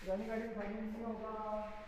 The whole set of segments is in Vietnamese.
पुरानी गाड़ी में फाइनेंस नहीं होगा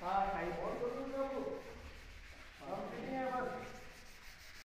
啊，泰国。